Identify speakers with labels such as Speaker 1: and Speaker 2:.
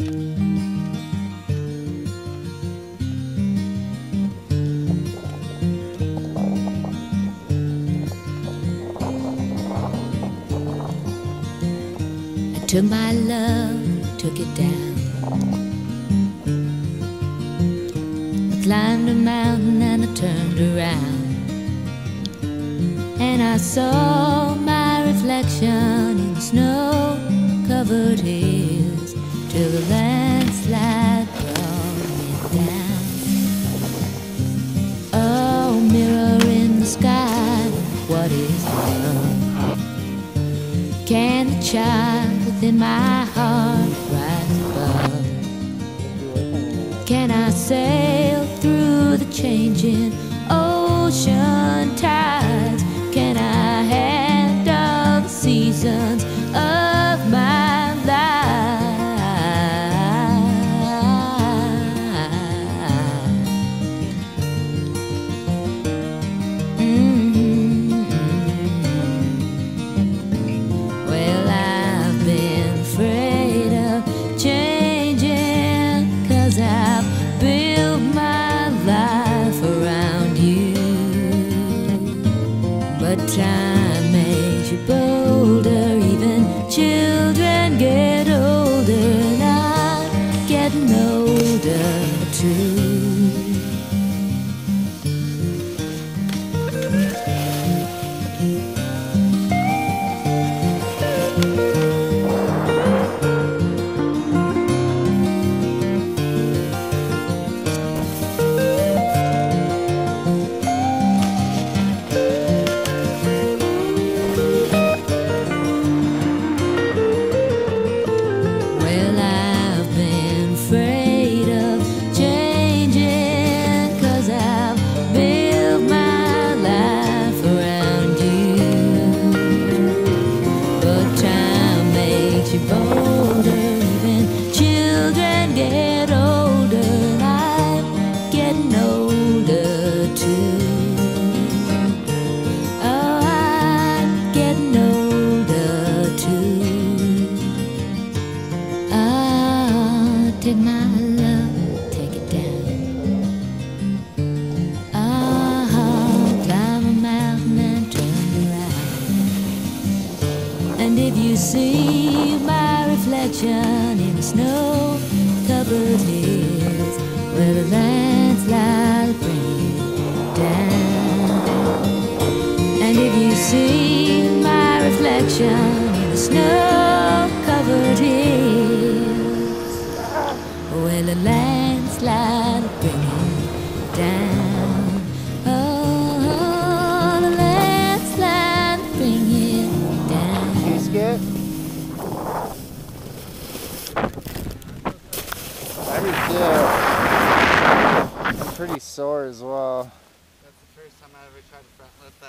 Speaker 1: I took my love, took it down. I climbed a mountain and I turned around. And I saw my reflection in snow covered hills what is love? Can the child within my heart rise above? Can I sail through the changing But time makes you bolder, even children get older, and I'm getting older too. If you see my reflection in the snow-covered hills, where the landslide bring down. And if you see my reflection in the snow-covered down.
Speaker 2: I do too. I'm pretty sore as well.
Speaker 3: That's the first time I ever tried to front lift that.